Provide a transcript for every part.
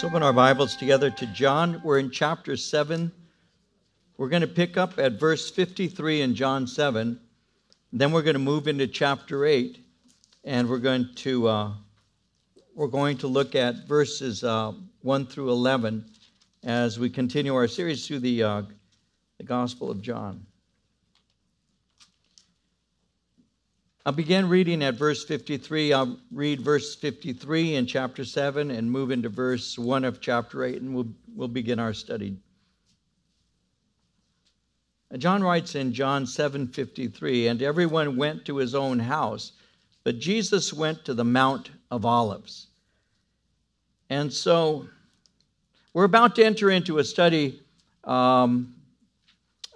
Let's open our Bibles together to John. We're in chapter 7. We're going to pick up at verse 53 in John 7. Then we're going to move into chapter 8, and we're going to uh, we're going to look at verses uh, 1 through 11 as we continue our series through the, uh, the Gospel of John. I'll begin reading at verse 53. I'll read verse 53 in chapter 7 and move into verse 1 of chapter 8, and we'll, we'll begin our study. John writes in John 7:53, and everyone went to his own house, but Jesus went to the Mount of Olives. And so we're about to enter into a study um,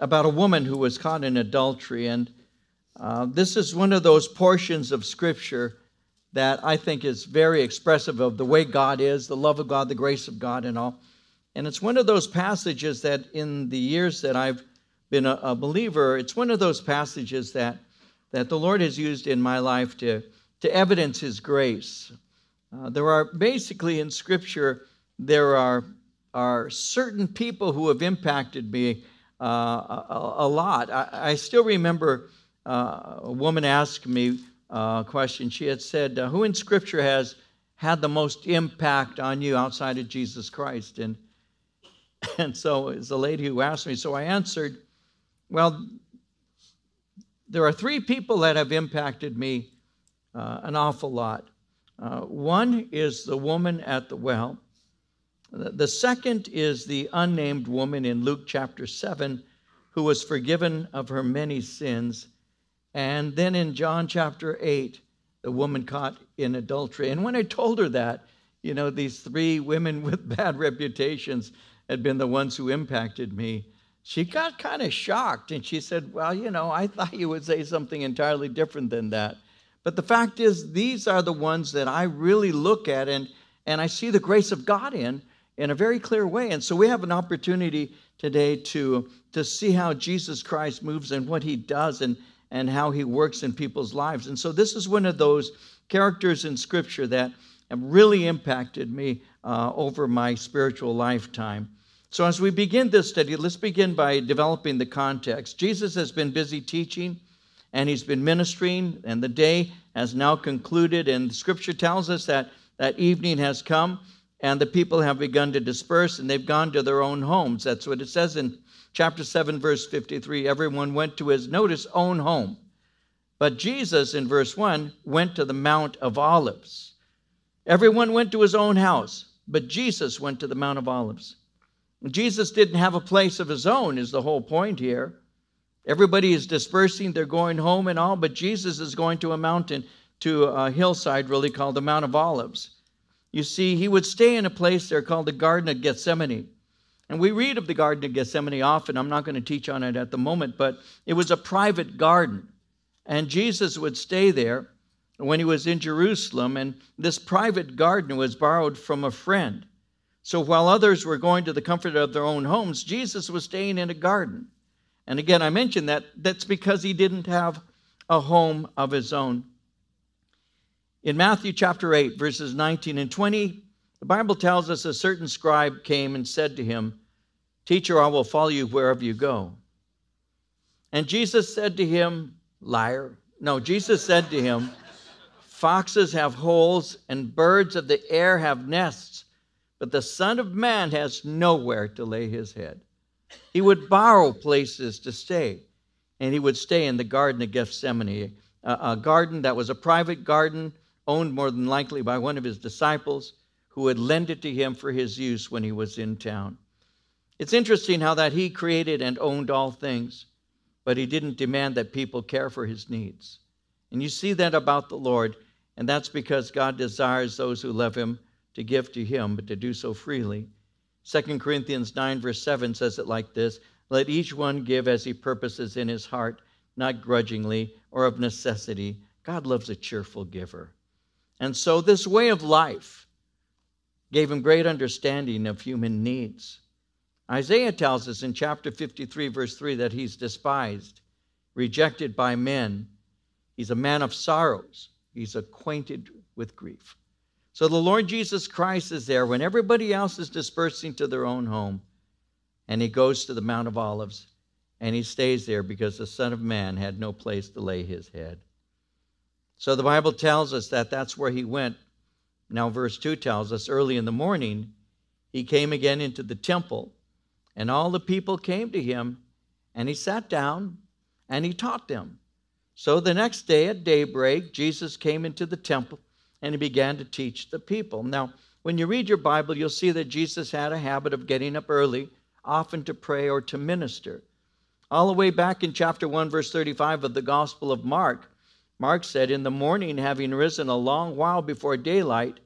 about a woman who was caught in adultery, and uh, this is one of those portions of Scripture that I think is very expressive of the way God is, the love of God, the grace of God, and all. And it's one of those passages that, in the years that I've been a, a believer, it's one of those passages that, that the Lord has used in my life to, to evidence His grace. Uh, there are basically in Scripture, there are, are certain people who have impacted me uh, a, a, lot. I, I still remember uh, a woman asked me a question. She had said, uh, Who in Scripture has had the most impact on you outside of Jesus Christ? And, and so it's a lady who asked me. So I answered, Well, there are three people that have impacted me uh, an awful lot. Uh, one is the woman at the well. The second is the unnamed woman in Luke chapter 7 who was forgiven of her many sins. And then in John chapter 8, the woman caught in adultery. And when I told her that, you know, these three women with bad reputations had been the ones who impacted me, she got kind of shocked. And she said, Well, you know, I thought you would say something entirely different than that. But the fact is, these are the ones that I really look at and, and I see the grace of God in in a very clear way. And so we have an opportunity today to, to see how Jesus Christ moves and what he does and, and how he works in people's lives. And so this is one of those characters in Scripture that have really impacted me uh, over my spiritual lifetime. So as we begin this study, let's begin by developing the context. Jesus has been busy teaching and he's been ministering, and the day has now concluded. And scripture tells us that that evening has come, and the people have begun to disperse, and they've gone to their own homes. That's what it says in chapter 7, verse 53, everyone went to his, notice, own home. But Jesus, in verse 1, went to the Mount of Olives. Everyone went to his own house, but Jesus went to the Mount of Olives. Jesus didn't have a place of his own, is the whole point here. Everybody is dispersing, they're going home and all, but Jesus is going to a mountain, to a hillside really called the Mount of Olives. You see, he would stay in a place there called the Garden of Gethsemane. And we read of the Garden of Gethsemane often. I'm not going to teach on it at the moment, but it was a private garden. And Jesus would stay there when he was in Jerusalem, and this private garden was borrowed from a friend. So while others were going to the comfort of their own homes, Jesus was staying in a garden. And again, I mentioned that that's because he didn't have a home of his own. In Matthew chapter 8, verses 19 and 20, the Bible tells us a certain scribe came and said to him, Teacher, I will follow you wherever you go. And Jesus said to him, Liar. No, Jesus said to him, Foxes have holes and birds of the air have nests, but the Son of Man has nowhere to lay his head. He would borrow places to stay, and he would stay in the Garden of Gethsemane, a, a garden that was a private garden owned more than likely by one of his disciples who would lend it to him for his use when he was in town. It's interesting how that he created and owned all things, but he didn't demand that people care for his needs. And you see that about the Lord, and that's because God desires those who love him to give to him, but to do so freely. 2 Corinthians 9, verse 7 says it like this Let each one give as he purposes in his heart, not grudgingly or of necessity. God loves a cheerful giver. And so, this way of life, gave him great understanding of human needs. Isaiah tells us in chapter 53, verse 3, that he's despised, rejected by men. He's a man of sorrows, he's acquainted with grief. So the Lord Jesus Christ is there when everybody else is dispersing to their own home. And he goes to the Mount of Olives and he stays there because the Son of Man had no place to lay his head. So the Bible tells us that that's where he went. Now, verse 2 tells us early in the morning, he came again into the temple, and all the people came to him, and he sat down and he taught them. So the next day at daybreak, Jesus came into the temple and he began to teach the people. Now, when you read your Bible, you'll see that Jesus had a habit of getting up early, often to pray or to minister. All the way back in chapter 1, verse 35 of the Gospel of Mark, Mark said, In the morning, having risen a long while before daylight,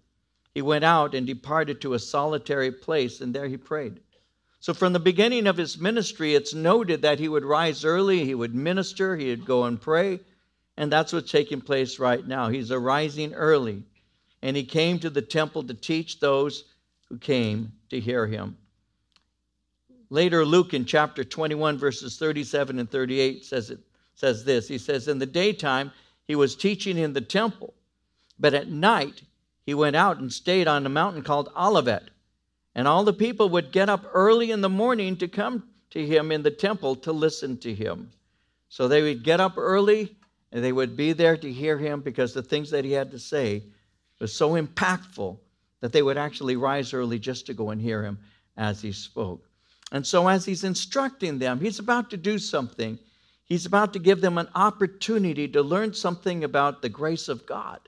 he went out and departed to a solitary place, and there he prayed. So, from the beginning of his ministry, it's noted that he would rise early, he would minister, he would go and pray, and that's what's taking place right now. He's arising early, and he came to the temple to teach those who came to hear him. Later, Luke in chapter 21, verses 37 and 38 says, it, says this. He says, In the daytime, he was teaching in the temple, but at night, he went out and stayed on a mountain called Olivet. And all the people would get up early in the morning to come to him in the temple to listen to him. So they would get up early and they would be there to hear him because the things that he had to say was so impactful that they would actually rise early just to go and hear him as he spoke. And so, as he's instructing them, he's about to do something. He's about to give them an opportunity to learn something about the grace of God.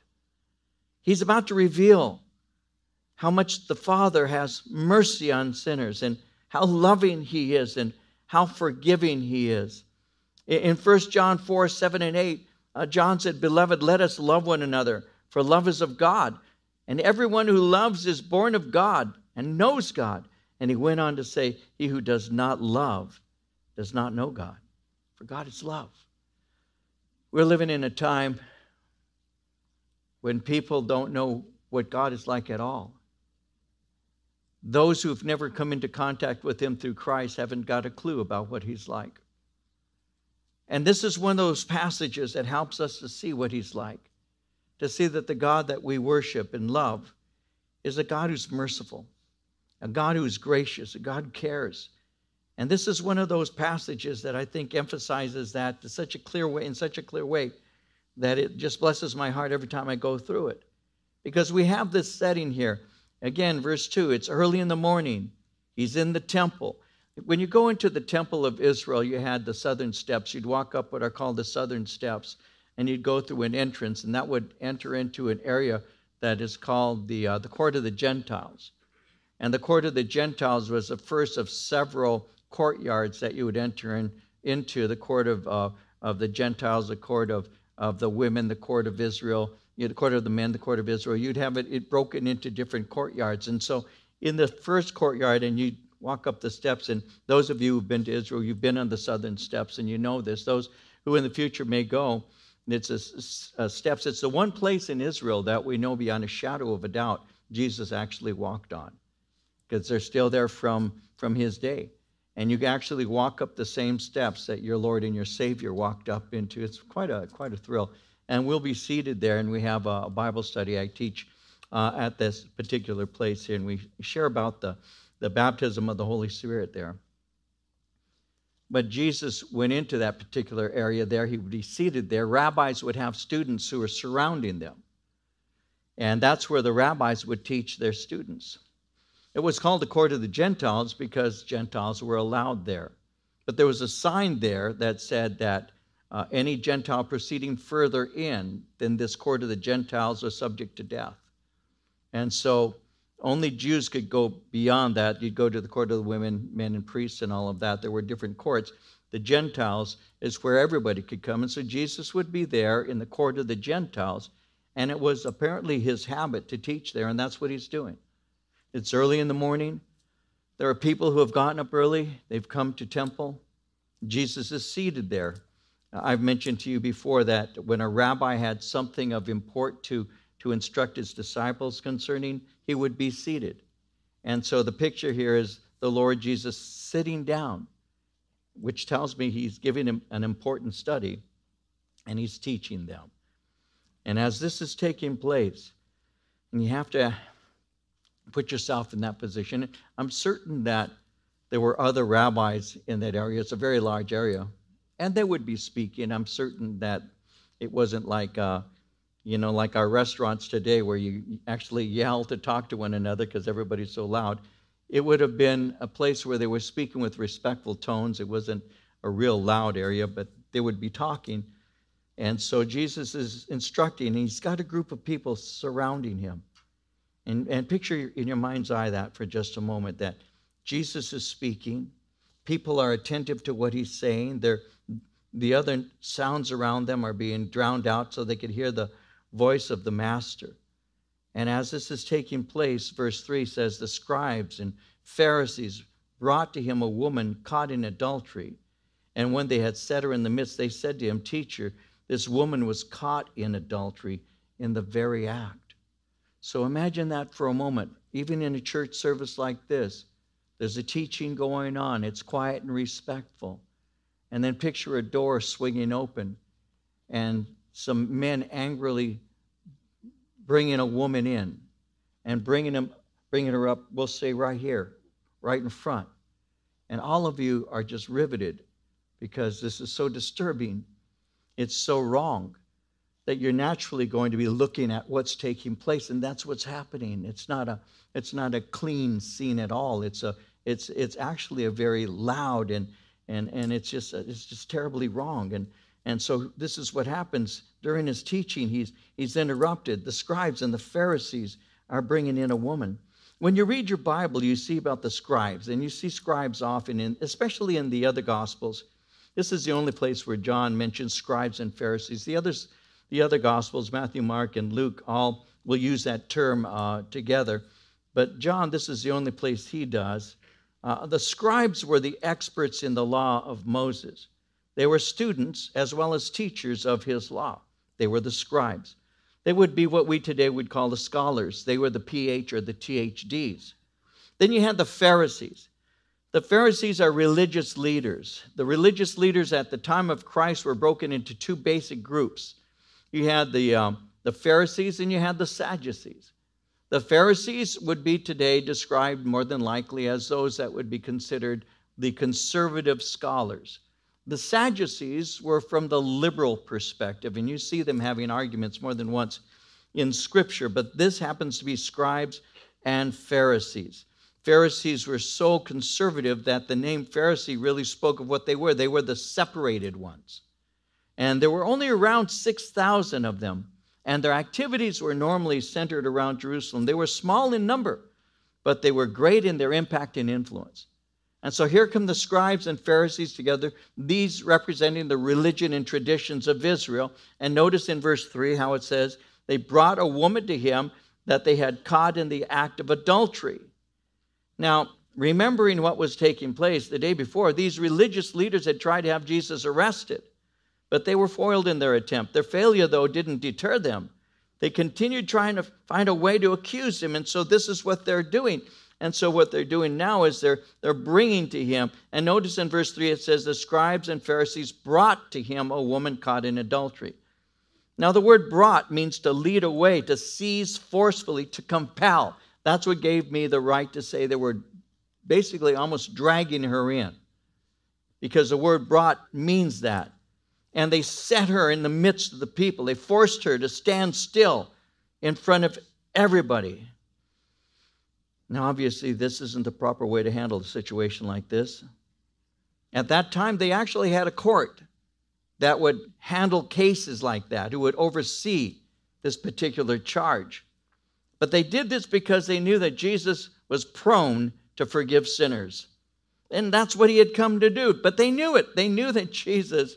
He's about to reveal how much the Father has mercy on sinners and how loving he is and how forgiving he is. In 1 John 4 7 and 8, uh, John said, Beloved, let us love one another, for love is of God. And everyone who loves is born of God and knows God. And he went on to say, He who does not love does not know God, for God is love. We're living in a time when people don't know what God is like at all. Those who've never come into contact with Him through Christ haven't got a clue about what He's like. And this is one of those passages that helps us to see what he's like, to see that the God that we worship and love is a God who's merciful, a God who's gracious, a God who cares. And this is one of those passages that I think emphasizes that such a clear way, in such a clear way, that it just blesses my heart every time I go through it. Because we have this setting here. Again, verse 2, it's early in the morning. He's in the temple. When you go into the temple of Israel, you had the southern steps. You'd walk up what are called the southern steps, and you'd go through an entrance, and that would enter into an area that is called the, uh, the court of the Gentiles. And the court of the Gentiles was the first of several courtyards that you would enter in, into the court of, uh, of the Gentiles, the court of, of the women, the court of Israel, you know, the court of the men, the court of Israel. You'd have it, it broken into different courtyards. And so in the first courtyard, and you walk up the steps. And those of you who've been to Israel, you've been on the southern steps and you know this. Those who in the future may go, it's a, a steps. It's the one place in Israel that we know beyond a shadow of a doubt Jesus actually walked on because they're still there from, from his day. And you actually walk up the same steps that your Lord and your Savior walked up into. It's quite a, quite a thrill. And we'll be seated there, and we have a Bible study I teach uh, at this particular place here, and we share about the, the baptism of the Holy Spirit there. But Jesus went into that particular area there. He would be seated there. Rabbis would have students who were surrounding them. And that's where the rabbis would teach their students. It was called the court of the Gentiles because Gentiles were allowed there. But there was a sign there that said that uh, any Gentile proceeding further in than this court of the Gentiles was subject to death. And so only Jews could go beyond that. You'd go to the court of the women, men, and priests, and all of that. There were different courts. The Gentiles is where everybody could come. And so Jesus would be there in the court of the Gentiles. And it was apparently his habit to teach there, and that's what he's doing. It's early in the morning. There are people who have gotten up early, they've come to temple. Jesus is seated there. I've mentioned to you before that when a rabbi had something of import to to instruct his disciples concerning, he would be seated. And so the picture here is the Lord Jesus sitting down, which tells me he's giving him an important study and he's teaching them. And as this is taking place, And you have to put yourself in that position. I'm certain that there were other rabbis in that area. It's a very large area. And they would be speaking. I'm certain that it wasn't like, uh, you know, like our restaurants today where you actually yell to talk to one another because everybody's so loud. It would have been a place where they were speaking with respectful tones. It wasn't a real loud area, but they would be talking. And so Jesus is instructing, he's got a group of people surrounding him. And, and picture in your mind's eye that for just a moment that Jesus is speaking. People are attentive to what he's saying. They're, the other sounds around them are being drowned out so they could hear the voice of the Master. And as this is taking place, verse 3 says, The scribes and Pharisees brought to him a woman caught in adultery. And when they had set her in the midst, they said to him, Teacher, this woman was caught in adultery in the very act. So imagine that for a moment, even in a church service like this. There's a teaching going on, it's quiet and respectful. And then picture a door swinging open and some men angrily bringing a woman in and bringing, them, bringing her up, we'll say right here, right in front. And all of you are just riveted because this is so disturbing. It's so wrong that you're naturally going to be looking at what's taking place and that's what's happening. It's not a it's not a clean scene at all. It's a it's it's actually a very loud and and and it's just it's just terribly wrong. And and so this is what happens during his teaching. He's he's interrupted. The scribes and the pharisees are bringing in a woman. When you read your bible you see about the scribes and you see scribes often in especially in the other gospels. This is the only place where john mentions scribes and pharisees. The others the other gospels matthew mark and luke all will use that term uh, together but john this is the only place he does uh, the scribes were the experts in the law of Moses. They were students as well as teachers of his law. They were the scribes. They would be what we today would call the scholars. They were the PH or the THDs. Then you had the Pharisees. The Pharisees are religious leaders. The religious leaders at the time of Christ were broken into two basic groups. You had the, um, the Pharisees and you had the Sadducees. The Pharisees would be today described more than likely as those that would be considered the conservative scholars. The Sadducees were from the liberal perspective, and you see them having arguments more than once in Scripture, but this happens to be scribes and Pharisees. Pharisees were so conservative that the name Pharisee really spoke of what they were. They were the separated ones. And there were only around 6,000 of them and their activities were normally centered around Jerusalem. They were small in number, but they were great in their impact and influence. And so here come the scribes and Pharisees together, these representing the religion and traditions of Israel. And notice in verse 3 how it says, They brought a woman to him that they had caught in the act of adultery. Now, remembering what was taking place the day before, these religious leaders had tried to have Jesus arrested but they were foiled in their attempt. Their failure, though, didn't deter them. They continued trying to find a way to accuse him, and so this is what they're doing. And so what they're doing now is they're they're bringing to him. And notice in verse 3 it says the scribes and Pharisees brought to him a woman caught in adultery. Now the word brought means to lead away, to seize forcefully, to compel. That's what gave me the right to say they were basically almost dragging her in. Because the word brought means that and they set her in the midst of the people. They forced her to stand still in front of everybody. Now, obviously, this isn't the proper way to handle a situation like this. At that time, they actually had a court that would handle cases like that, who would oversee this particular charge. But they did this because they knew that Jesus was prone to forgive sinners. And that's what he had come to do. But they knew it. They knew that Jesus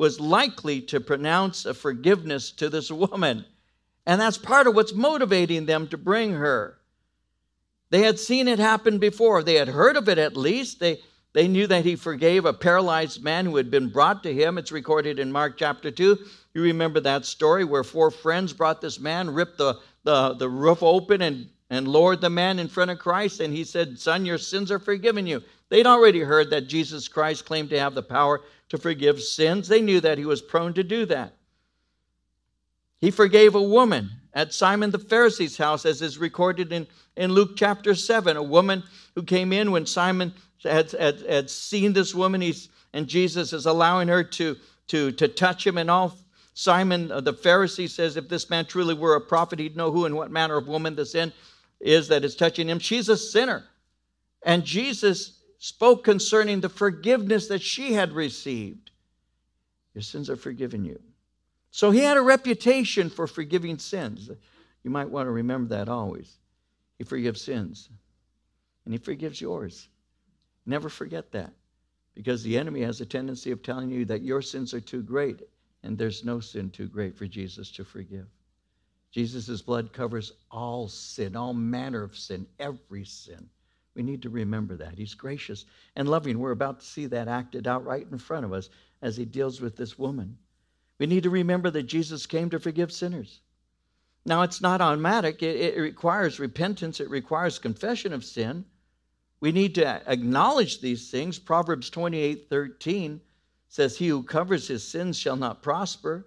was likely to pronounce a forgiveness to this woman. And that's part of what's motivating them to bring her. They had seen it happen before. They had heard of it at least. They, they knew that he forgave a paralyzed man who had been brought to him. It's recorded in Mark chapter 2. You remember that story where four friends brought this man, ripped the, the, the roof open, and, and lowered the man in front of Christ. And he said, Son, your sins are forgiven you. They'd already heard that Jesus Christ claimed to have the power to forgive sins. They knew that he was prone to do that. He forgave a woman at Simon the Pharisee's house, as is recorded in, in Luke chapter 7. A woman who came in when Simon had, had, had seen this woman, he's, and Jesus is allowing her to, to, to touch him and all. Simon uh, the Pharisee says, If this man truly were a prophet, he'd know who and what manner of woman the sin is that is touching him. She's a sinner. And Jesus spoke concerning the forgiveness that she had received. Your sins are forgiven you. So he had a reputation for forgiving sins. You might want to remember that always. He forgives sins, and he forgives yours. Never forget that because the enemy has a tendency of telling you that your sins are too great, and there's no sin too great for Jesus to forgive. Jesus' blood covers all sin, all manner of sin, every sin. We need to remember that. He's gracious and loving. We're about to see that acted out right in front of us as he deals with this woman. We need to remember that Jesus came to forgive sinners. Now, it's not automatic, it, it requires repentance, it requires confession of sin. We need to acknowledge these things. Proverbs 28 13 says, He who covers his sins shall not prosper,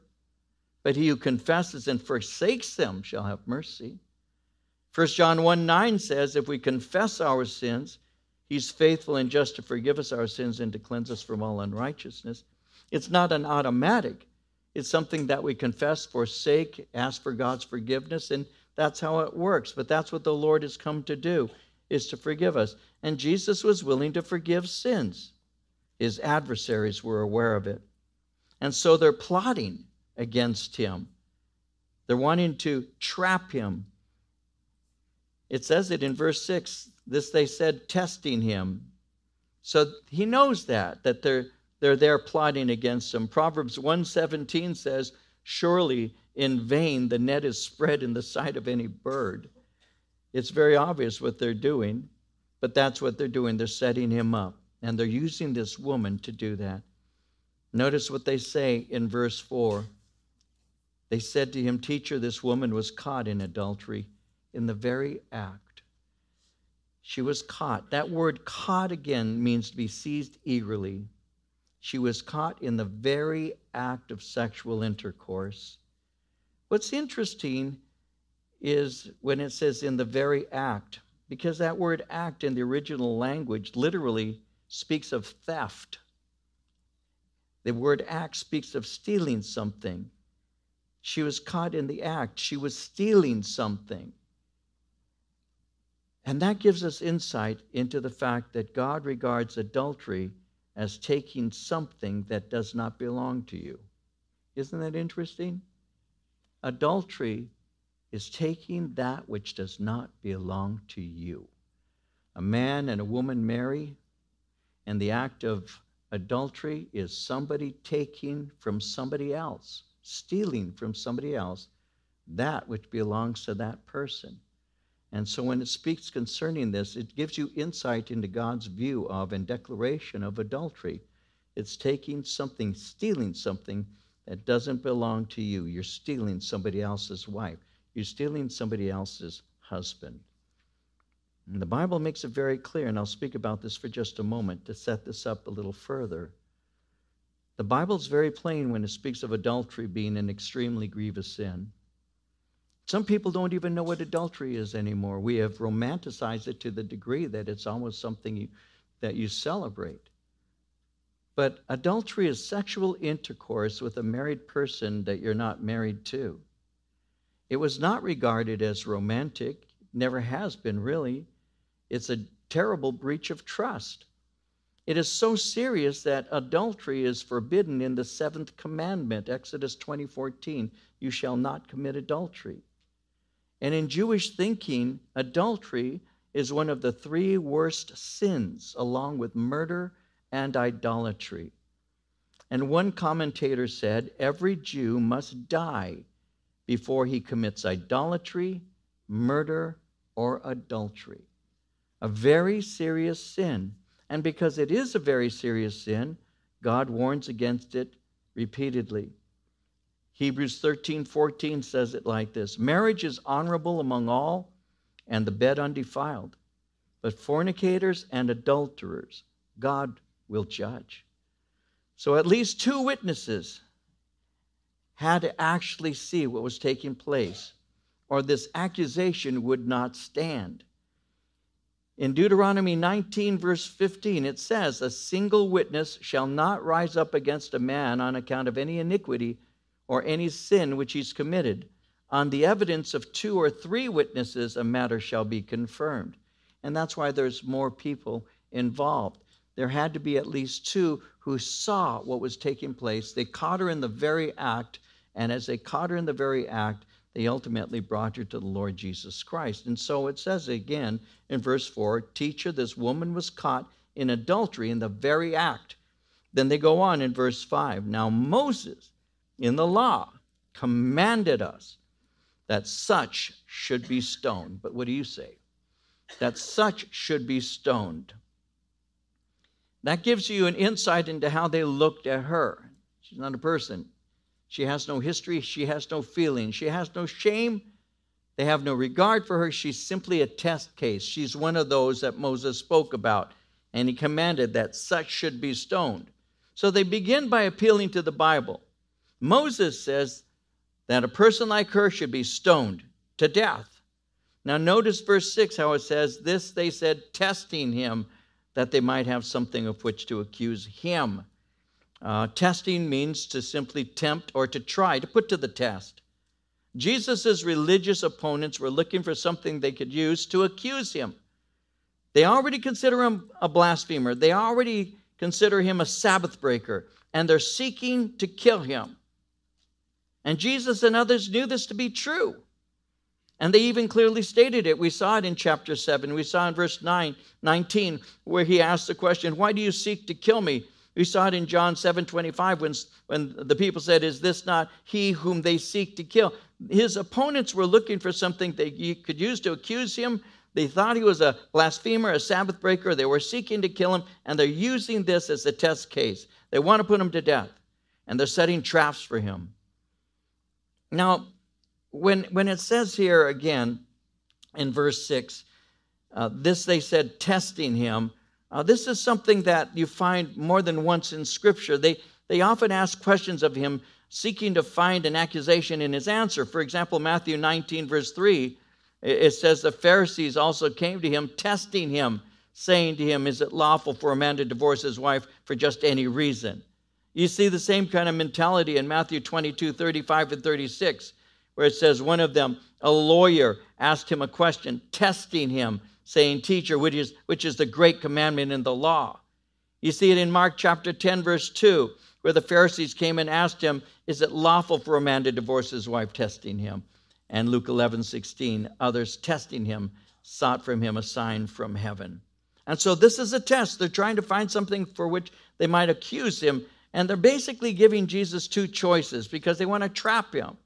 but he who confesses and forsakes them shall have mercy. 1 John 1 9 says, If we confess our sins, he's faithful and just to forgive us our sins and to cleanse us from all unrighteousness. It's not an automatic. It's something that we confess, forsake, ask for God's forgiveness, and that's how it works. But that's what the Lord has come to do, is to forgive us. And Jesus was willing to forgive sins. His adversaries were aware of it. And so they're plotting against him. They're wanting to trap him. It says it in verse 6. This they said, testing him. So he knows that, that they're they're there plotting against him. Proverbs 117 says, Surely in vain the net is spread in the sight of any bird. It's very obvious what they're doing, but that's what they're doing. They're setting him up, and they're using this woman to do that. Notice what they say in verse 4. They said to him, Teacher, this woman was caught in adultery in the very act. She was caught. That word caught again means to be seized eagerly, she was caught in the very act of sexual intercourse. What's interesting is when it says in the very act, because that word act in the original language literally speaks of theft. The word act speaks of stealing something. She was caught in the act, she was stealing something. And that gives us insight into the fact that God regards adultery as taking something that does not belong to you. Isn't that interesting? Adultery is taking that which does not belong to you. A man and a woman marry, and the act of adultery is somebody taking from somebody else, stealing from somebody else that which belongs to that person. And so when it speaks concerning this, it gives you insight into God's view of and declaration of adultery. It's taking something, stealing something that doesn't belong to you. You're stealing somebody else's wife, you're stealing somebody else's husband. And the Bible makes it very clear, and I'll speak about this for just a moment to set this up a little further. The Bible's very plain when it speaks of adultery being an extremely grievous sin. Some people don't even know what adultery is anymore. We have romanticized it to the degree that it's almost something you, that you celebrate. But adultery is sexual intercourse with a married person that you're not married to. It was not regarded as romantic, never has been really. It's a terrible breach of trust. It is so serious that adultery is forbidden in the seventh commandment, Exodus 20:14. You shall not commit adultery. And in Jewish thinking, adultery is one of the three worst sins, along with murder and idolatry. And one commentator said every Jew must die before he commits idolatry, murder, or adultery. A very serious sin. And because it is a very serious sin, God warns against it repeatedly. Hebrews 13 14 says it like this Marriage is honorable among all, and the bed undefiled. But fornicators and adulterers, God will judge. So at least two witnesses had to actually see what was taking place. or this accusation would not stand. In Deuteronomy 19, verse 15, it says, A single witness shall not rise up against a man on account of any iniquity or any sin which he's committed. On the evidence of two or three witnesses, a matter shall be confirmed. And that's why there's more people involved. There had to be at least two who saw what was taking place. They caught her in the very act, and as they caught her in the very act, they ultimately brought her to the Lord Jesus Christ. And so it says again in verse 4 Teacher, this woman was caught in adultery in the very act. Then they go on in verse 5 Now Moses in the law commanded us that such should be stoned. But what do you say? That such should be stoned. That gives you an insight into how they looked at her. She's not a person, she has no history. She has no feeling. She has no shame. They have no regard for her. She's simply a test case. She's one of those that Moses spoke about, and he commanded that such should be stoned. So they begin by appealing to the Bible. Moses says that a person like her should be stoned to death. Now, notice verse 6 how it says, This they said, testing him, that they might have something of which to accuse him. Uh, testing means to simply tempt or to try, to put to the test. Jesus' religious opponents were looking for something they could use to accuse him. They already consider him a blasphemer, they already consider him a Sabbath breaker, and they're seeking to kill him. And Jesus and others knew this to be true. And they even clearly stated it. We saw it in chapter 7. We saw in verse 9, 19, where he asked the question, Why do you seek to kill me? We saw it in John 7 25 when, when the people said, Is this not he whom they seek to kill? His opponents were looking for something they could use to accuse him. They thought he was a blasphemer, a Sabbath breaker. They were seeking to kill him, and they're using this as a test case. They want to put him to death, and they're setting traps for him. Now, when, when it says here again in verse 6, uh, this they said, testing him, uh, this is something that you find more than once in Scripture. They, they often ask questions of him, seeking to find an accusation in his answer. For example, Matthew 19, verse 3, it says, The Pharisees also came to him, testing him, saying to him, Is it lawful for a man to divorce his wife for just any reason? You see the same kind of mentality in Matthew 22, 35, and 36, where it says, One of them, a lawyer, asked him a question, testing him saying, Teacher, which is, which is the great commandment in the law. You see it in Mark chapter 10, verse 2, where the Pharisees came and asked him, Is it lawful for a man to divorce his wife, testing him? And Luke 11, 16, others testing him sought from him a sign from heaven. And so this is a test. They're trying to find something for which they might accuse him. And they're basically giving Jesus two choices because they want to trap him.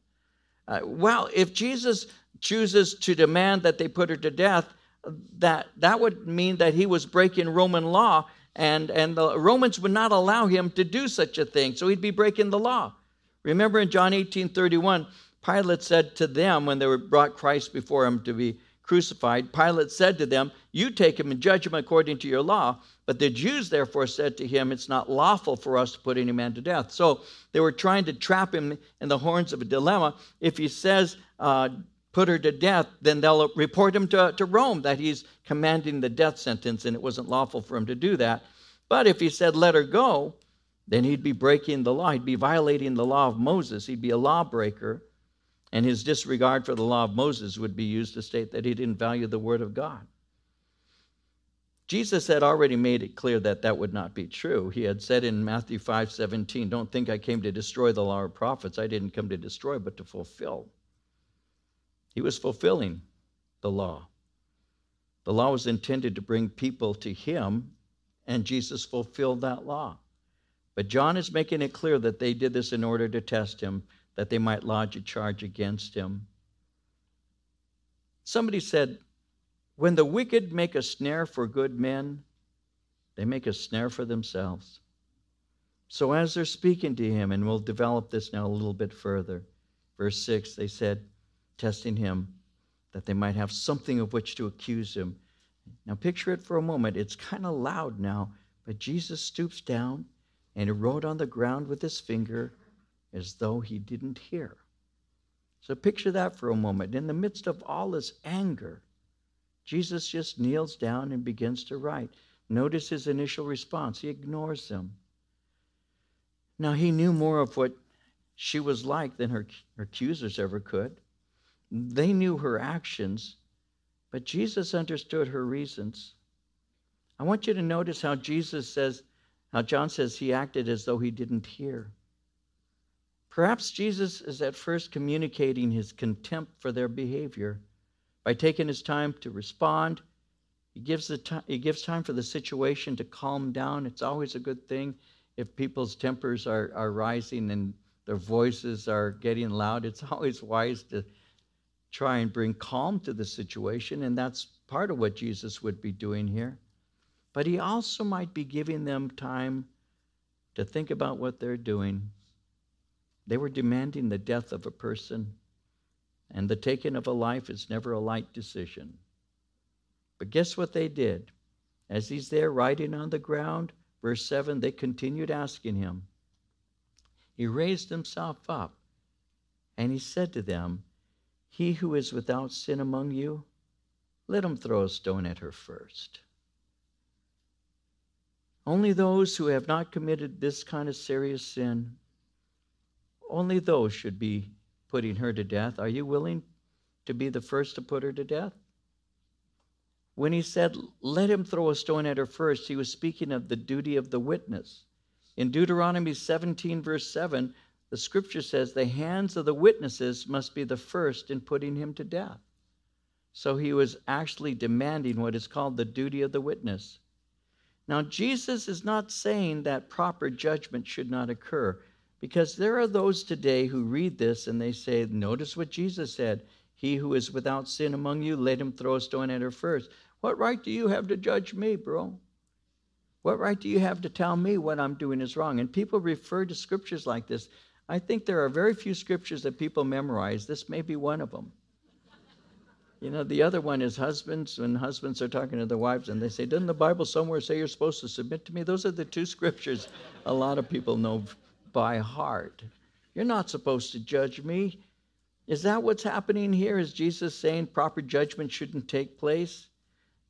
Uh, well, if Jesus chooses to demand that they put her to death, that that would mean that he was breaking Roman law, and, and the Romans would not allow him to do such a thing. So he'd be breaking the law. Remember in John 18 31, Pilate said to them when they were brought Christ before him to be crucified, Pilate said to them, You take him and judge him according to your law. But the Jews therefore said to him, It's not lawful for us to put any man to death. So they were trying to trap him in the horns of a dilemma. If he says, uh, put her to death, then they'll report him to, to Rome that he's commanding the death sentence and it wasn't lawful for him to do that. But if he said, let her go, then he'd be breaking the law. He'd be violating the law of Moses. He'd be a lawbreaker. And his disregard for the law of Moses would be used to state that he didn't value the word of God. Jesus had already made it clear that that would not be true. He had said in Matthew 5 17, Don't think I came to destroy the law of prophets. I didn't come to destroy, but to fulfill. He was fulfilling the law. The law was intended to bring people to him, and Jesus fulfilled that law. But John is making it clear that they did this in order to test him, that they might lodge a charge against him. Somebody said, When the wicked make a snare for good men, they make a snare for themselves. So, as they're speaking to him, and we'll develop this now a little bit further, verse 6, they said, testing him that they might have something of which to accuse him. Now, picture it for a moment. It's kind of loud now, but Jesus stoops down and he wrote on the ground with his finger as though he didn't hear. So picture that for a moment. In the midst of all this anger, Jesus just kneels down and begins to write. Notice his initial response. He ignores them. Now, he knew more of what she was like than her, her accusers ever could. They knew her actions, but Jesus understood her reasons. I want you to notice how Jesus says, how John says he acted as though he didn't hear. Perhaps Jesus is at first communicating his contempt for their behavior by taking his time to respond. He gives, the time, he gives time for the situation to calm down. It's always a good thing if people's tempers are, are rising and their voices are getting loud. It's always wise to try and bring calm to the situation, and that's part of what Jesus would be doing here. But he also might be giving them time to think about what they're doing. They were demanding the death of a person, and the taking of a life is never a light decision. But guess what they did? As he's there writing on the ground, verse 7, they continued asking him. He raised himself up and he said to them, he who is without sin among you, let him throw a stone at her first. Only those who have not committed this kind of serious sin, only those should be putting her to death. Are you willing to be the first to put her to death? When he said, Let him throw a stone at her first, he was speaking of the duty of the witness. In Deuteronomy 17, verse 7, the scripture says the hands of the witnesses must be the first in putting him to death. So he was actually demanding what is called the duty of the witness. Now, Jesus is not saying that proper judgment should not occur, because there are those today who read this and they say, Notice what Jesus said He who is without sin among you, let him throw a stone at her first. What right do you have to judge me, bro? What right do you have to tell me what I'm doing is wrong? And people refer to scriptures like this. I think there are very few scriptures that people memorize. This may be one of them. You know, the other one is husbands, when husbands are talking to their wives and they say, Doesn't the Bible somewhere say you're supposed to submit to me? Those are the two scriptures a lot of people know by heart. You're not supposed to judge me. Is that what's happening here? Is Jesus saying proper judgment shouldn't take place?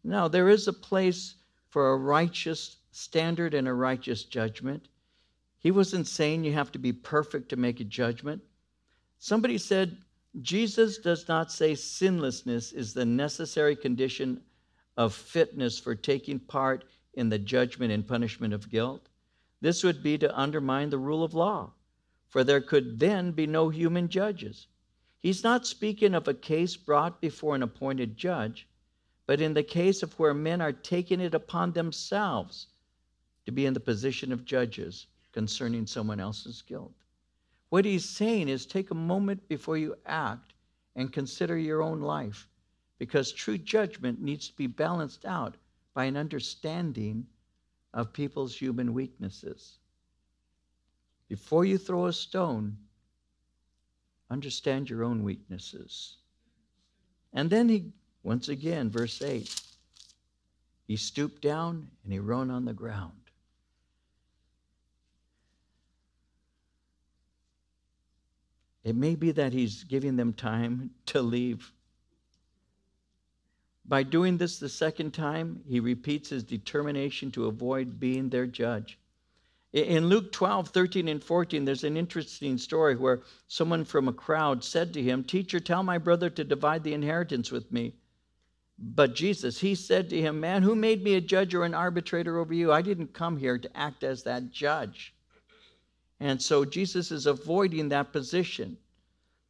No, there is a place for a righteous standard and a righteous judgment. He wasn't saying you have to be perfect to make a judgment. Somebody said, Jesus does not say sinlessness is the necessary condition of fitness for taking part in the judgment and punishment of guilt. This would be to undermine the rule of law, for there could then be no human judges. He's not speaking of a case brought before an appointed judge, but in the case of where men are taking it upon themselves to be in the position of judges concerning someone else's guilt. What he's saying is take a moment before you act and consider your own life because true judgment needs to be balanced out by an understanding of people's human weaknesses. Before you throw a stone, understand your own weaknesses. And then he, once again, verse 8, he stooped down and he wrote on the ground. It may be that he's giving them time to leave. By doing this the second time, he repeats his determination to avoid being their judge. In Luke 12, 13, and 14, there's an interesting story where someone from a crowd said to him, Teacher, tell my brother to divide the inheritance with me. But Jesus, he said to him, Man, who made me a judge or an arbitrator over you? I didn't come here to act as that judge. And so Jesus is avoiding that position.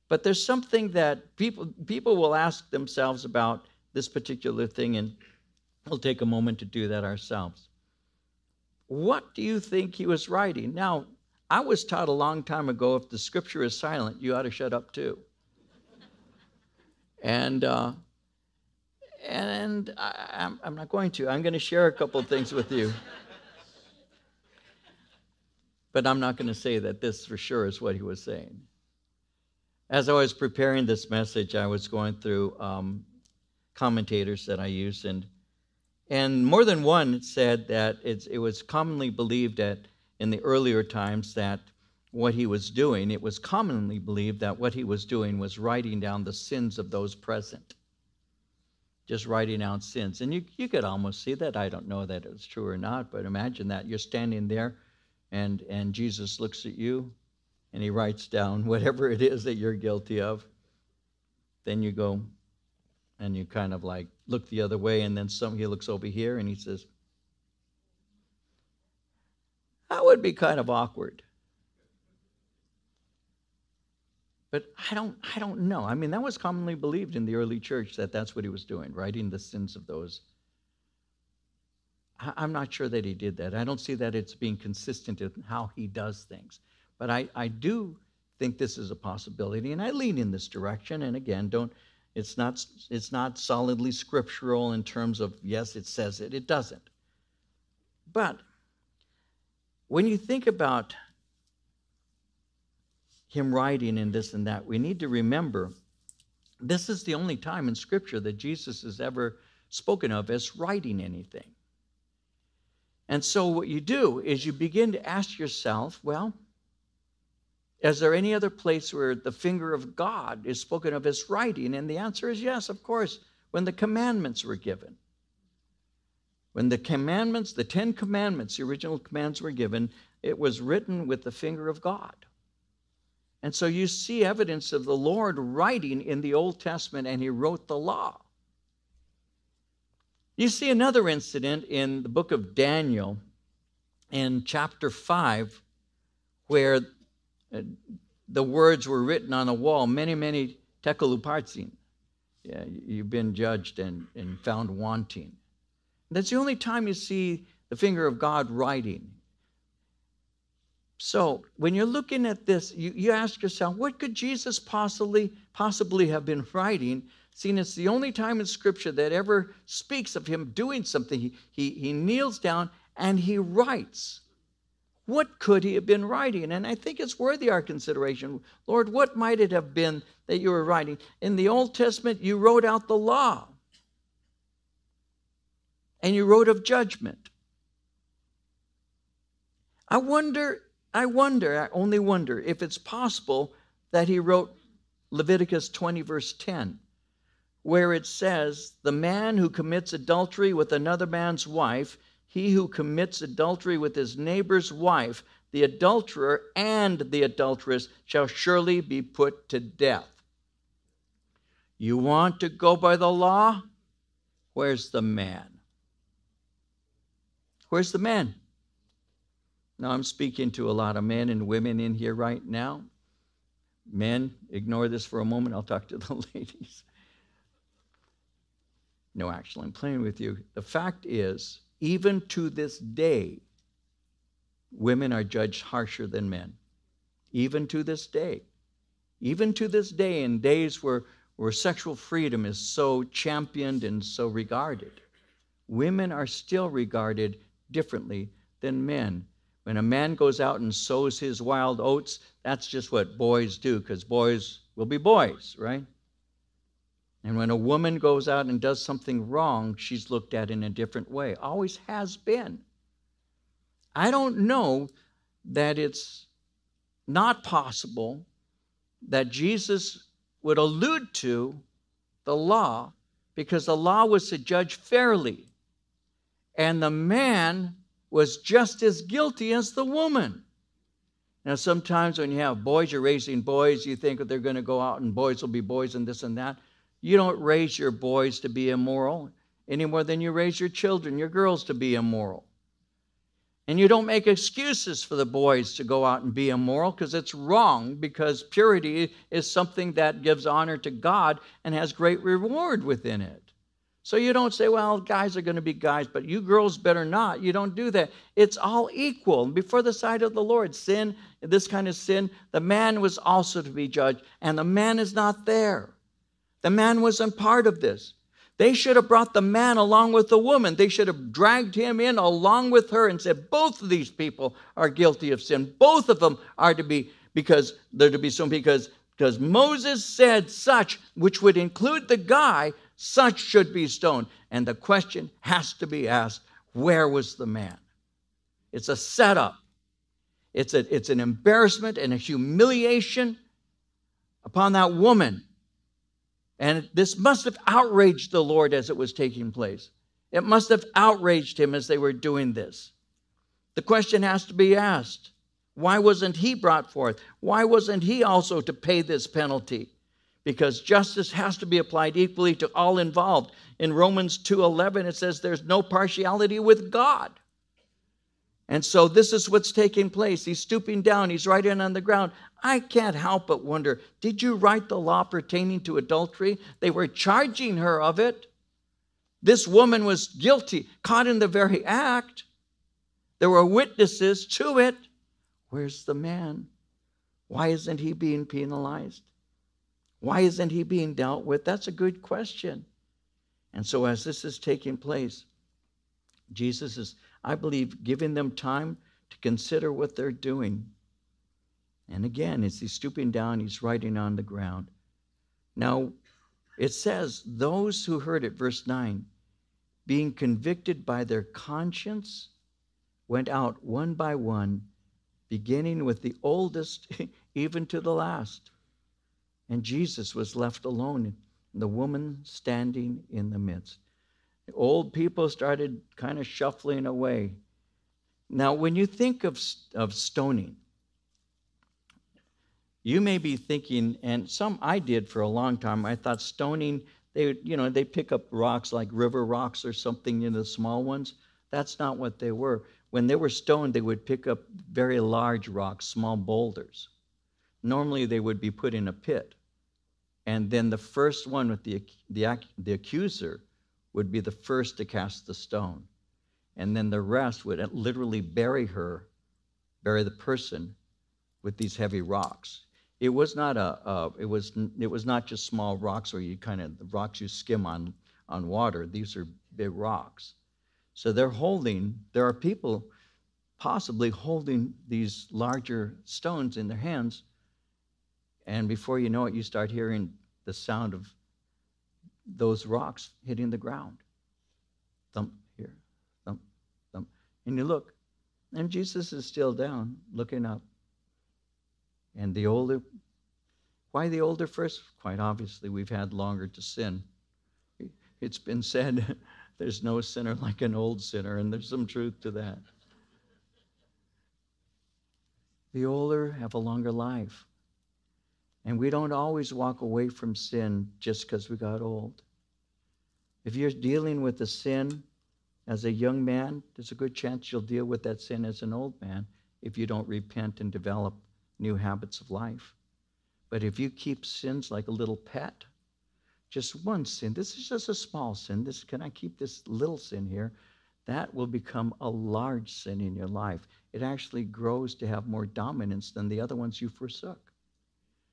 But there's something that people, people will ask themselves about this particular thing, and we'll take a moment to do that ourselves. What do you think he was writing? Now, I was taught a long time ago if the scripture is silent, you ought to shut up too. and uh, and I, am not going to. I'm going to share a couple of things with you. But I'm not going to say that this for sure is what he was saying. As I was preparing this message, I was going through um, commentators that I use, and and more than one said that it was commonly believed that in the earlier times that what he was doing, it was commonly believed that what he was doing was writing down the sins of those present. Just writing down sins. And you, you could almost see that. I don't know that it's true or not, but imagine that. You're standing there and, and Jesus looks at you and he writes down whatever it is that you're guilty of. Then you go and you kind of like look the other way, and then some he looks over here and he says, That would be kind of awkward. But I don't, I don't know. I mean, that was commonly believed in the early church that that's what he was doing, writing the sins of those. I'm not sure that he did that. I don't see that it's being consistent in how he does things. But I, I do think this is a possibility, and I lean in this direction. And again, don't it's not it's not solidly scriptural in terms of yes, it says it. It doesn't. But when you think about him writing and this and that, we need to remember this is the only time in Scripture that Jesus is ever spoken of as writing anything. And so, what you do is you begin to ask yourself, well, is there any other place where the finger of God is spoken of as writing? And the answer is yes, of course, when the commandments were given. When the commandments, the Ten Commandments, the original commands were given, it was written with the finger of God. And so you see evidence of the Lord writing in the Old Testament, and he wrote the law. You see another incident in the book of Daniel in chapter 5 where the words were written on a wall, many, many tekalupartzin. Yeah, you've been judged and, and found wanting. That's the only time you see the finger of God writing. So when you're looking at this, you, you ask yourself, what could Jesus possibly possibly have been writing? Seeing it's the only time in Scripture that ever speaks of him doing something. He, he, he kneels down and he writes. What could he have been writing? And I think it's worthy our consideration. Lord, what might it have been that you were writing? In the Old Testament, you wrote out the law, and you wrote of judgment. I wonder, I wonder, I only wonder if it's possible that he wrote Leviticus 20, verse 10, where it says, The man who commits adultery with another man's wife he who commits adultery with his neighbor's wife, the adulterer and the adulteress shall surely be put to death. You want to go by the law? Where's the man? Where's the man? Now, I'm speaking to a lot of men and women in here right now. Men, ignore this for a moment. I'll talk to the ladies. No, actually, I'm playing with you. The fact is, even to this day, women are judged harsher than men. Even to this day. Even to this day, in days where, where sexual freedom is so championed and so regarded, women are still regarded differently than men. When a man goes out and sows his wild oats, that's just what boys do, because boys will be boys, right? And when a woman goes out and does something wrong, she's looked at in a different way. Always has been. I don't know that it's not possible that Jesus would allude to the law because the law was to judge fairly. And the man was just as guilty as the woman. Now, sometimes when you have boys, you're raising boys, you think that they're going to go out and boys will be boys and this and that. You don't raise your boys to be immoral any more than you raise your children, your girls, to be immoral. And you don't make excuses for the boys to go out and be immoral because it's wrong, because purity is something that gives honor to God and has great reward within it. So you don't say, well, guys are going to be guys, but you girls better not. You don't do that. It's all equal. Before the sight of the Lord, sin, this kind of sin, the man was also to be judged, and the man is not there. The man wasn't part of this. They should have brought the man along with the woman. They should have dragged him in along with her and said, both of these people are guilty of sin. Both of them are to be, because they're to be stoned, because, because Moses said such, which would include the guy, such should be stoned. And the question has to be asked where was the man? It's a setup. It's, a, it's an embarrassment and a humiliation upon that woman. And this must have outraged the Lord as it was taking place. It must have outraged him as they were doing this. The question has to be asked why wasn't he brought forth? Why wasn't he also to pay this penalty? Because justice has to be applied equally to all involved. In Romans 2:11 it says there's no partiality with God. And so this is what's taking place. He's stooping down, he's right in on the ground. I can't help but wonder did you write the law pertaining to adultery? They were charging her of it. This woman was guilty, caught in the very act. There were witnesses to it. Where's the man? Why isn't he being penalized? Why isn't he being dealt with? That's a good question. And so, as this is taking place, Jesus is, I believe, giving them time to consider what they're doing. And again, as he's stooping down, he's writing on the ground. Now, it says, those who heard it, verse 9, being convicted by their conscience, went out one by one beginning with the oldest even to the last. And Jesus was left alone, the woman standing in the midst. The old people started kind of shuffling away. Now, when you think of, of stoning, you may be thinking, and some I did for a long time, I thought stoning, they, you know, they pick up rocks like river rocks or something, you know, the small ones. That's not what they were. When they were stoned, they would pick up very large rocks, small boulders. Normally, they would be put in a pit. And then the first one with the, the, the accuser would be the first to cast the stone. And then the rest would uh, literally bury her, bury the person with these heavy rocks. It was not a, uh, it was it was not just small rocks where you kind of the rocks you skim on on water. These are big rocks. So they're holding, there are people possibly holding these larger stones in their hands. And before you know it, you start hearing the sound of those rocks hitting the ground. Thump here, thump, thump. And you look, and Jesus is still down, looking up. And the older, why the older first? Quite obviously, we've had longer to sin. It's been said there's no sinner like an old sinner, and there's some truth to that. The older have a longer life. And we don't always walk away from sin just because we got old. If you're dealing with a sin as a young man, there's a good chance you'll deal with that sin as an old man if you don't repent and develop new habits of life. But if you keep sins like a little pet, just one sin. This is just a small sin. This can I keep this little sin here? That will become a large sin in your life. It actually grows to have more dominance than the other ones you forsook.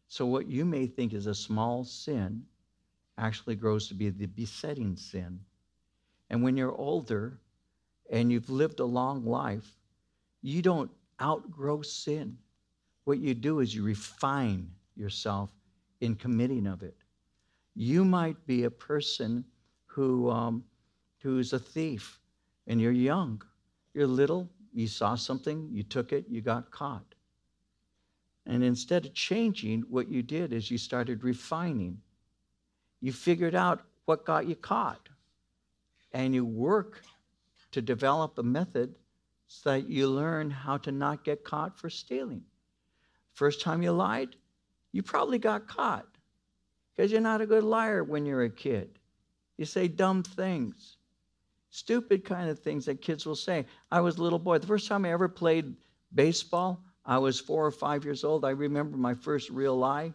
So what you may think is a small sin actually grows to be the besetting sin. And when you're older and you've lived a long life, you don't outgrow sin. What you do is you refine yourself in committing of it. You might be a person who, um, who's a thief and you're young. You're little, you saw something, you took it, you got caught. And instead of changing, what you did is you started refining. You figured out what got you caught. And you work to develop a method so that you learn how to not get caught for stealing. First time you lied, you probably got caught because you're not a good liar when you're a kid. You say dumb things, stupid kind of things that kids will say. I was a little boy. The first time I ever played baseball, I was four or five years old. I remember my first real lie.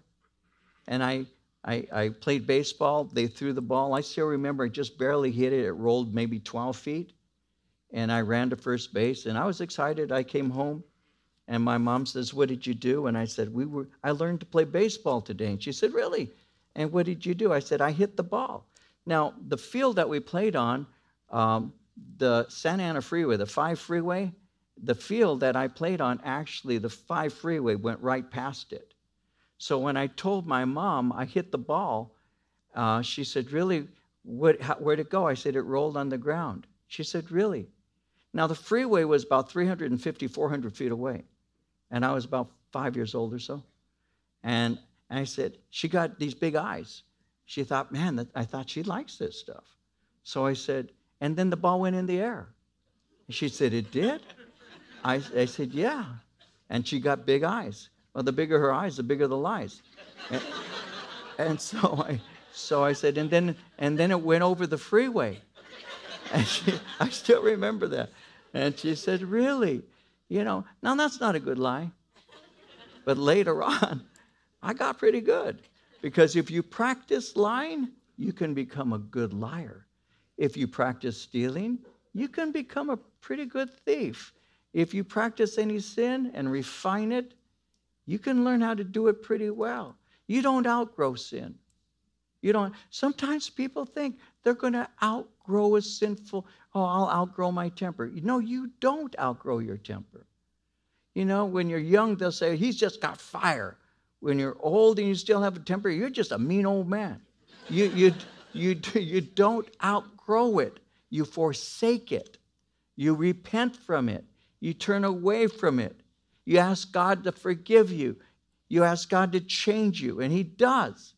And I, I, I played baseball. They threw the ball. I still remember I just barely hit it. It rolled maybe 12 feet. And I ran to first base. And I was excited. I came home. And my mom says, What did you do? And I said, We were I learned to play baseball today. And she said, Really? And what did you do? I said, I hit the ball. Now, the field that we played on, um, the Santa Ana Freeway, the 5 freeway, the field that I played on, actually, the 5 freeway went right past it. So when I told my mom I hit the ball, uh, she said, Really? What, how, where'd it go? I said, It rolled on the ground. She said, Really? Now, the freeway was about 350, 400 feet away. And I was about five years old or so. And I said, She got these big eyes. She thought, Man, I thought she likes this stuff. So I said, And then the ball went in the air. She said, It did? I, I said, Yeah. And she got big eyes. Well, the bigger her eyes, the bigger the lies. And, and so I so I said, and then and then it went over the freeway. And she, I still remember that. And she said, Really? You know, now that's not a good lie. But later on, I got pretty good. Because if you practice lying, you can become a good liar. If you practice stealing, you can become a pretty good thief. If you practice any sin and refine it, you can learn how to do it pretty well. You don't outgrow sin. You don't. Sometimes people think they're going to outgrow a sinful. Oh, I'll outgrow my temper. No, you don't outgrow your temper. You know, when you're young, they'll say he's just got fire. When you're old and you still have a temper, you're just a mean old man. You you you you don't outgrow it. You forsake it. You repent from it. You turn away from it. You ask God to forgive you. You ask God to change you, and He does.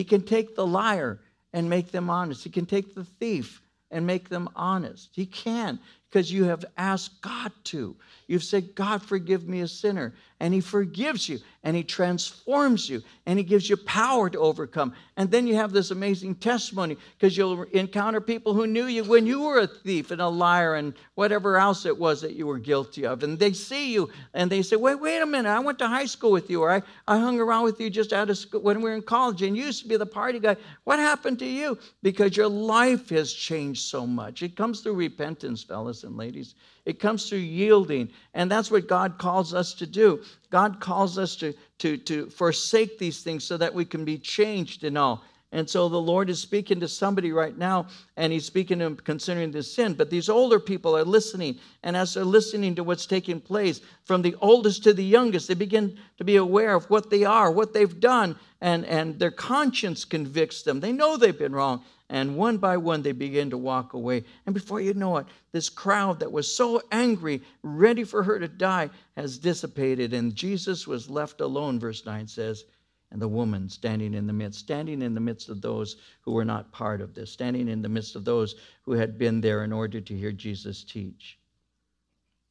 He can take the liar and make them honest. He can take the thief and make them honest. He can because you have asked God to. You've said, God, forgive me a sinner. And He forgives you and He transforms you and He gives you power to overcome. And then you have this amazing testimony because you'll encounter people who knew you when you were a thief and a liar and whatever else it was that you were guilty of. And they see you and they say, wait, wait a minute, I went to high school with you or I, I hung around with you just out of school when we were in college and you used to be the party guy. What happened to you? Because your life has changed so much. It comes through repentance, fellas and ladies. It comes through yielding. And that's what God calls us to do. God calls us to, to, to forsake these things so that we can be changed and all. And so the Lord is speaking to somebody right now, and He's speaking to him concerning this sin. But these older people are listening, and as they're listening to what's taking place, from the oldest to the youngest, they begin to be aware of what they are, what they've done, and, and their conscience convicts them. They know they've been wrong, and one by one, they begin to walk away. And before you know it, this crowd that was so angry, ready for her to die, has dissipated. And Jesus was left alone, verse 9 says, and the woman standing in the midst, standing in the midst of those who were not part of this, standing in the midst of those who had been there in order to hear Jesus teach.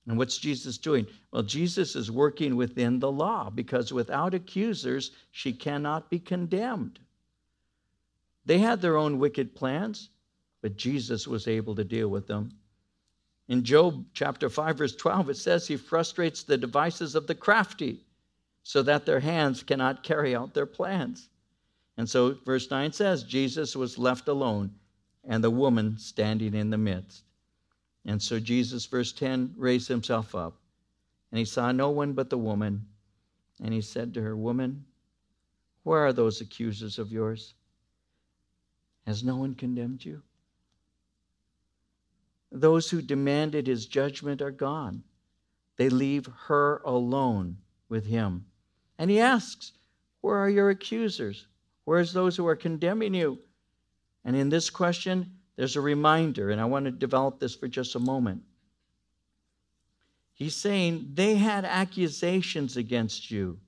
And what's Jesus doing? Well, Jesus is working within the law because without accusers, she cannot be condemned. They had their own wicked plans, but Jesus was able to deal with them. In Job chapter 5, verse 12, it says he frustrates the devices of the crafty so that their hands cannot carry out their plans. And so, verse 9 says, Jesus was left alone and the woman standing in the midst. And so, Jesus, verse 10, raised himself up and he saw no one but the woman. And he said to her, Woman, where are those accusers of yours? Has no one condemned you? Those who demanded his judgment are gone. They leave her alone with him. And he asks, Where are your accusers? Where's those who are condemning you? And in this question, there's a reminder, and I want to develop this for just a moment. He's saying they had accusations against you.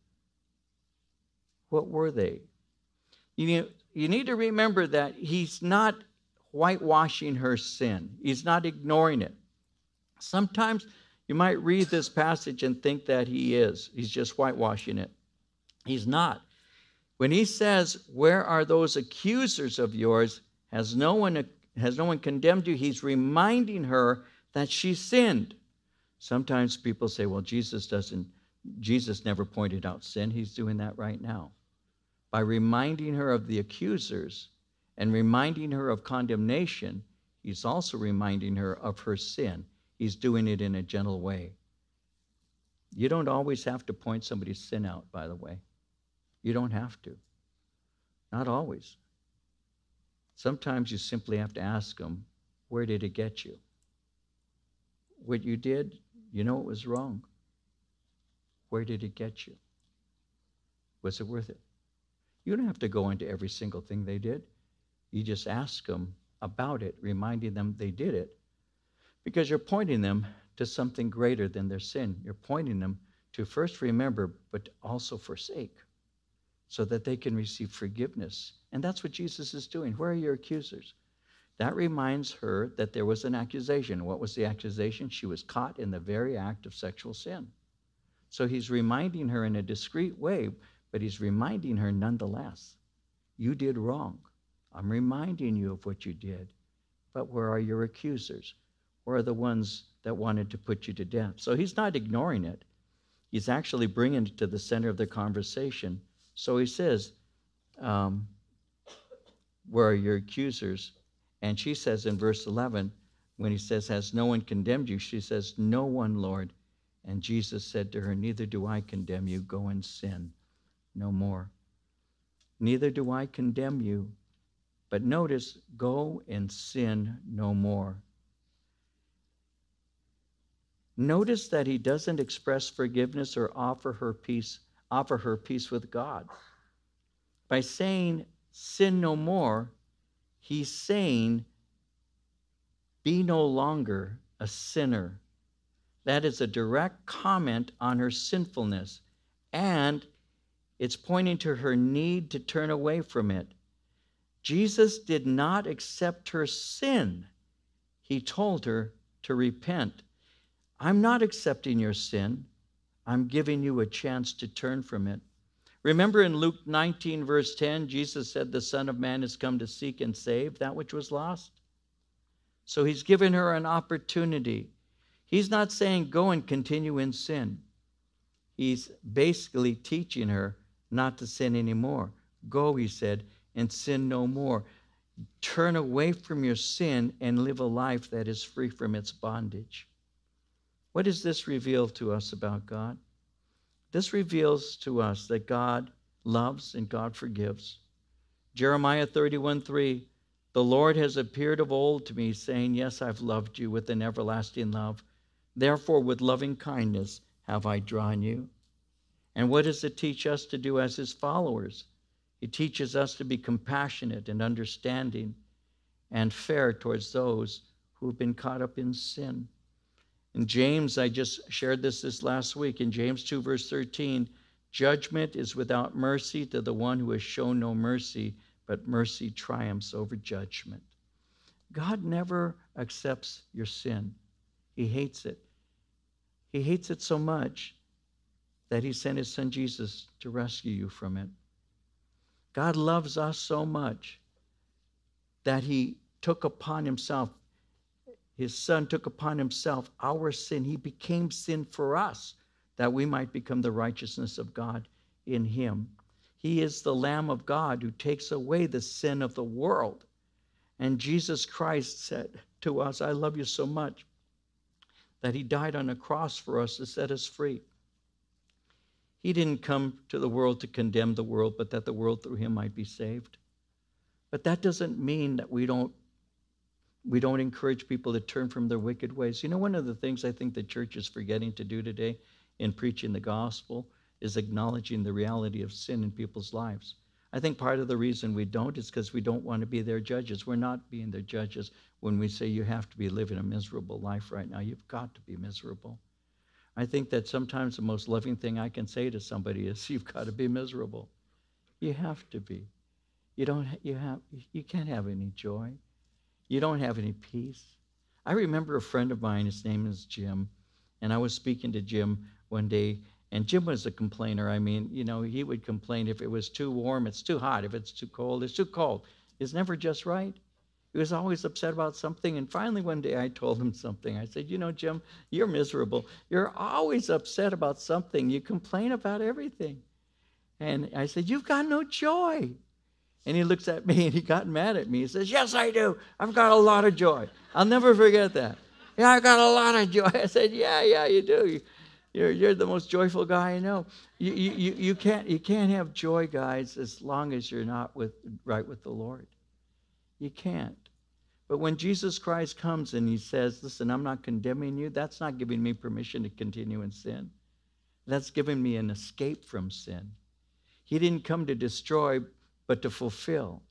What were they? You you need to remember that he's not whitewashing her sin, he's not ignoring it. Sometimes you might read this passage and think that he is, he's just whitewashing it. He's not. When he says, Where are those accusers of yours? Has no one, has no one condemned you? He's reminding her that she sinned. Sometimes people say, Well, Jesus doesn't, Jesus never pointed out sin. He's doing that right now by reminding her of the accusers and reminding her of condemnation, he's also reminding her of her sin. He's doing it in a gentle way. You don't always have to point somebody's sin out, by the way. You don't have to. Not always. Sometimes you simply have to ask them, where did it get you? What you did, you know it was wrong. Where did it get you? Was it worth it? You don't have to go into every single thing they did. You just ask them about it, reminding them they did it, because you're pointing them to something greater than their sin. You're pointing them to first remember, but also forsake, so that they can receive forgiveness. And that's what Jesus is doing. Where are your accusers? That reminds her that there was an accusation. What was the accusation? She was caught in the very act of sexual sin. So he's reminding her in a discreet way, but he's reminding her nonetheless you did wrong. I'm reminding you of what you did. But where are your accusers? Where are the ones that wanted to put you to death? So he's not ignoring it. He's actually bringing it to the center of the conversation. So he says, um, Where are your accusers? And she says in verse 11, when he says, Has no one condemned you? She says, No one, Lord. And Jesus said to her, Neither do I condemn you. Go and sin no more. Neither do I condemn you. But notice, go and sin no more. Notice that he doesn't express forgiveness or offer her peace, offer her peace with God. By saying sin no more, he's saying be no longer a sinner. That is a direct comment on her sinfulness, and it's pointing to her need to turn away from it. Jesus did not accept her sin. He told her to repent. I'm not accepting your sin. I'm giving you a chance to turn from it. Remember in Luke 19, verse 10, Jesus said, The Son of Man has come to seek and save that which was lost. So he's given her an opportunity. He's not saying go and continue in sin. He's basically teaching her not to sin anymore. Go, he said, and sin no more. Turn away from your sin and live a life that is free from its bondage. What does this reveal to us about God? This reveals to us that God loves and God forgives. Jeremiah 31 3 The Lord has appeared of old to me, saying, Yes, I've loved you with an everlasting love. Therefore, with loving kindness have I drawn you. And what does it teach us to do as his followers? It teaches us to be compassionate and understanding and fair towards those who have been caught up in sin. In James, I just shared this this last week. In James 2, verse 13, judgment is without mercy to the one who has shown no mercy, but mercy triumphs over judgment. God never accepts your sin, He hates it. He hates it so much that He sent His Son Jesus to rescue you from it. God loves us so much that he took upon himself, his son took upon himself our sin. He became sin for us that we might become the righteousness of God in him. He is the Lamb of God who takes away the sin of the world. And Jesus Christ said to us, I love you so much that he died on a cross for us to set us free. He didn't come to the world to condemn the world, but that the world through him might be saved. But that doesn't mean that we don't we don't encourage people to turn from their wicked ways. You know, one of the things I think the church is forgetting to do today in preaching the gospel is acknowledging the reality of sin in people's lives. I think part of the reason we don't is because we don't want to be their judges. We're not being their judges when we say you have to be living a miserable life right now. You've got to be miserable. I think that sometimes the most loving thing I can say to somebody is, "You've got to be miserable. You have to be. You don't. You have. You can't have any joy. You don't have any peace." I remember a friend of mine. His name is Jim, and I was speaking to Jim one day, and Jim was a complainer. I mean, you know, he would complain if it was too warm, it's too hot. If it's too cold, it's too cold. It's never just right. He was always upset about something. And finally, one day I told him something. I said, You know, Jim, you're miserable. You're always upset about something. You complain about everything. And I said, You've got no joy. And he looks at me and he got mad at me. He says, Yes, I do. I've got a lot of joy. I'll never forget that. Yeah, I've got a lot of joy. I said, Yeah, yeah, you do. You're, you're the most joyful guy I know. You, you, you, can't, you can't have joy, guys, as long as you're not with, right with the Lord. You can't. But when Jesus Christ comes and he says, Listen, I'm not condemning you, that's not giving me permission to continue in sin. That's giving me an escape from sin. He didn't come to destroy, but to fulfill.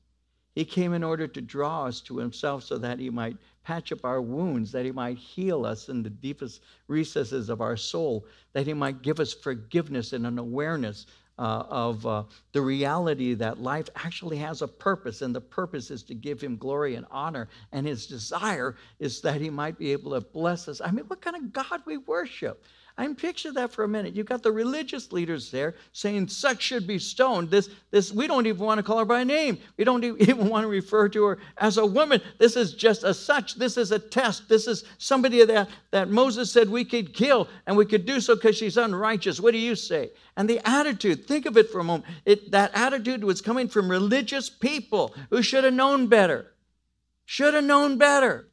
He came in order to draw us to himself so that he might patch up our wounds, that he might heal us in the deepest recesses of our soul, that he might give us forgiveness and an awareness uh, of uh, the reality that life actually has a purpose, and the purpose is to give him glory and honor. And his desire is that he might be able to bless us. I mean, what kind of God we worship? I mean, picture that for a minute. You've got the religious leaders there saying such should be stoned. This, this, we don't even want to call her by name. We don't even want to refer to her as a woman. This is just a such. This is a test. This is somebody that, that Moses said we could kill, and we could do so because she's unrighteous. What do you say? And the attitude, think of it for a moment. It, that attitude was coming from religious people who should have known better. Should have known better.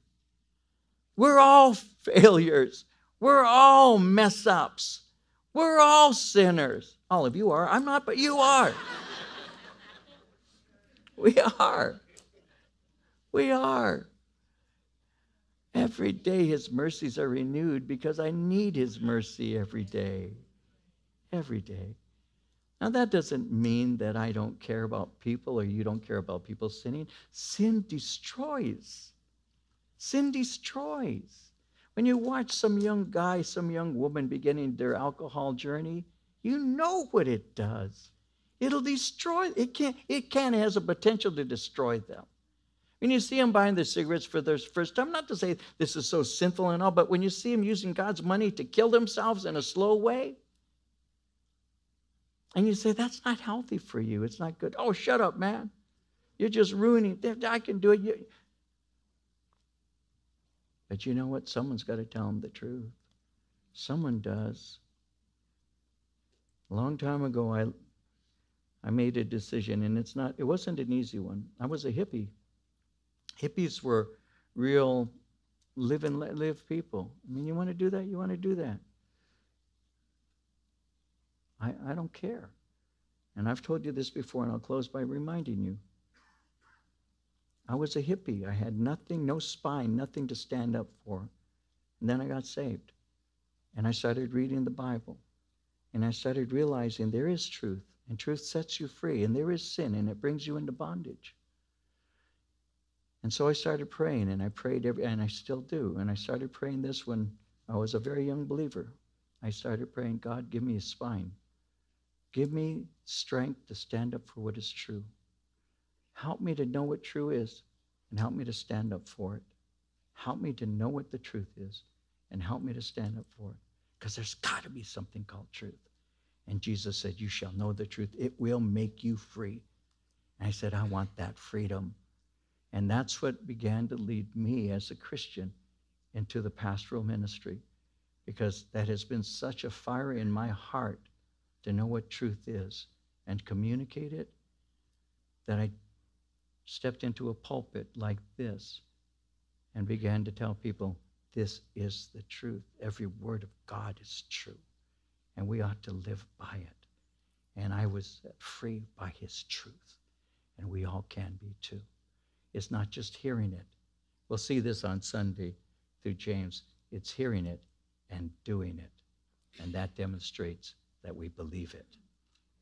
We're all failures. We're all mess ups. We're all sinners. All of you are. I'm not, but you are. we are. We are. Every day his mercies are renewed because I need his mercy every day. Every day. Now, that doesn't mean that I don't care about people or you don't care about people sinning. Sin destroys. Sin destroys. When you watch some young guy, some young woman beginning their alcohol journey, you know what it does. It'll destroy, it can, it can has a potential to destroy them. When you see them buying the cigarettes for their first time, not to say this is so sinful and all, but when you see them using God's money to kill themselves in a slow way, and you say, that's not healthy for you. It's not good. Oh, shut up, man. You're just ruining. I can do it. But you know what? Someone's got to tell them the truth. Someone does. A long time ago, I, I made a decision, and it's not, it wasn't an easy one. I was a hippie. Hippies were real live and let live people. I mean, you want to do that? You want to do that. I, I don't care. And I've told you this before, and I'll close by reminding you. I was a hippie. I had nothing, no spine, nothing to stand up for. And then I got saved. And I started reading the Bible. And I started realizing there is truth, and truth sets you free, and there is sin, and it brings you into bondage. And so I started praying, and I prayed every, and I still do. And I started praying this when I was a very young believer. I started praying, God, give me a spine. Give me strength to stand up for what is true. Help me to know what true is and help me to stand up for it. Help me to know what the truth is and help me to stand up for it. Because there's got to be something called truth. And Jesus said, You shall know the truth. It will make you free. And I said, I want that freedom. And that's what began to lead me as a Christian into the pastoral ministry because that has been such a fire in my heart to know what truth is and communicate it that I stepped into a pulpit like this and began to tell people, this is the truth. Every word of God is true, and we ought to live by it. And I was set free by his truth, and we all can be too. It's not just hearing it. We'll see this on Sunday through James. It's hearing it and doing it. And that demonstrates that we believe it.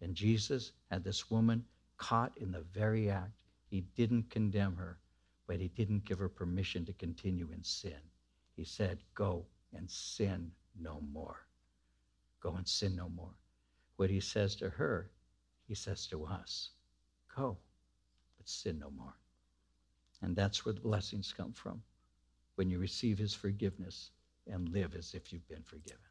And Jesus had this woman caught in the very act he didn't condemn her, but he didn't give her permission to continue in sin. He said, Go and sin no more. Go and sin no more. What he says to her, he says to us Go, but sin no more. And that's where the blessings come from when you receive his forgiveness and live as if you've been forgiven.